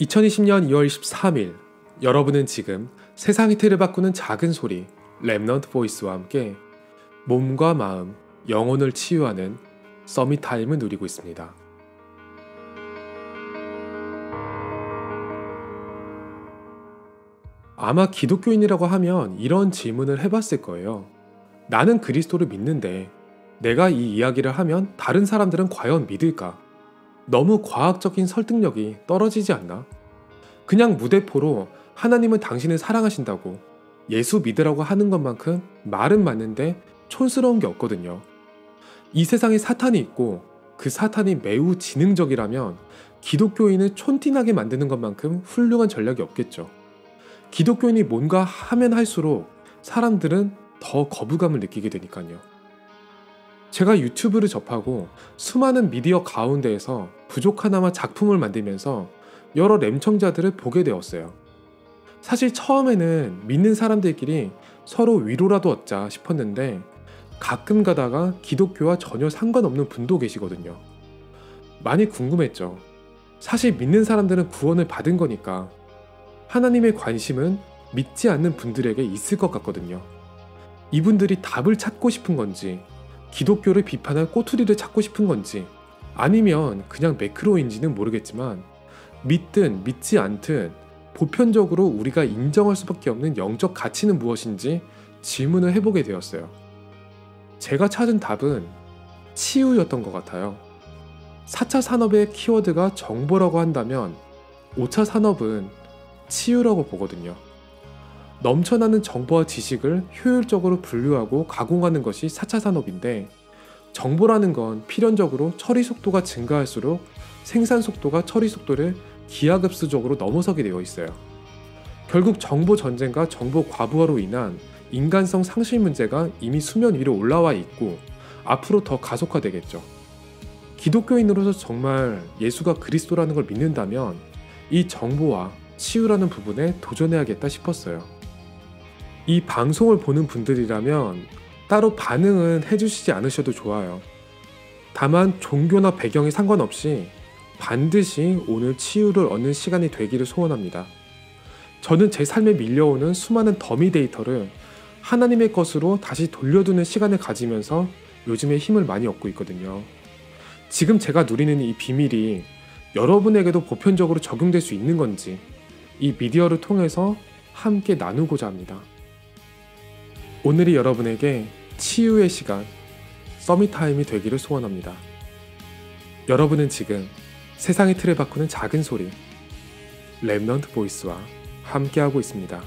2020년 2월 13일 여러분은 지금 세상의 틀을 바꾸는 작은 소리 Remnant Voice와 함께 몸과 마음, 영혼을 치유하는 Summit Time을 누리고 있습니다. 아마 기독교인이라고 하면 이런 질문을 해봤을 거예요. 나는 그리스도를 믿는데 내가 이 이야기를 하면 다른 사람들은 과연 믿을까? 너무 과학적인 설득력이 떨어지지 않나? 그냥 무대포로 하나님은 당신을 사랑하신다고 예수 믿으라고 하는 것만큼 말은 맞는데 촌스러운 게 없거든요. 이 세상에 사탄이 있고 그 사탄이 매우 지능적이라면 기독교인을 촌티나게 만드는 것만큼 훌륭한 전략이 없겠죠. 기독교인이 뭔가 하면 할수록 사람들은 더 거부감을 느끼게 되니까요. 제가 유튜브를 접하고 수많은 미디어 가운데에서 부족하나마 작품을 만들면서 여러 램청자들을 보게 되었어요. 사실 처음에는 믿는 사람들끼리 서로 위로라도 얻자 싶었는데 가끔 가다가 기독교와 전혀 상관없는 분도 계시거든요. 많이 궁금했죠. 사실 믿는 사람들은 구원을 받은 거니까 하나님의 관심은 믿지 않는 분들에게 있을 것 같거든요. 이분들이 답을 찾고 싶은 건지 기독교를 비판할 꼬투리를 찾고 싶은 건지 아니면 그냥 매크로인지는 모르겠지만 믿든 믿지 않든 보편적으로 우리가 인정할 수밖에 없는 영적 가치는 무엇인지 질문을 해보게 되었어요. 제가 찾은 답은 치유였던 것 같아요. 4차 산업의 키워드가 정보라고 한다면 5차 산업은 치유라고 보거든요. 넘쳐나는 정보와 지식을 효율적으로 분류하고 가공하는 것이 4차 산업인데 정보라는 건 필연적으로 처리 속도가 증가할수록 생산 속도가 처리 속도를 기하급수적으로 넘어서게 되어 있어요. 결국 정보 전쟁과 정보 과부하로 인한 인간성 상실 문제가 이미 수면 위로 올라와 있고 앞으로 더 가속화되겠죠. 기독교인으로서 정말 예수가 그리스도라는 걸 믿는다면 이 정보와 치유라는 부분에 도전해야겠다 싶었어요. 이 방송을 보는 분들이라면 따로 반응은 해주시지 않으셔도 좋아요. 다만 종교나 배경에 상관없이 반드시 오늘 치유를 얻는 시간이 되기를 소원합니다. 저는 제 삶에 밀려오는 수많은 더미 데이터를 하나님의 것으로 다시 돌려두는 시간을 가지면서 요즘에 힘을 많이 얻고 있거든요. 지금 제가 누리는 이 비밀이 여러분에게도 보편적으로 적용될 수 있는 건지 이 미디어를 통해서 함께 나누고자 합니다. 오늘이 여러분에게 치유의 시간, Summit Time이 되기를 소원합니다. 여러분은 지금 세상의 틀을 바꾸는 작은 소리 Remnant Voice와 함께하고 있습니다.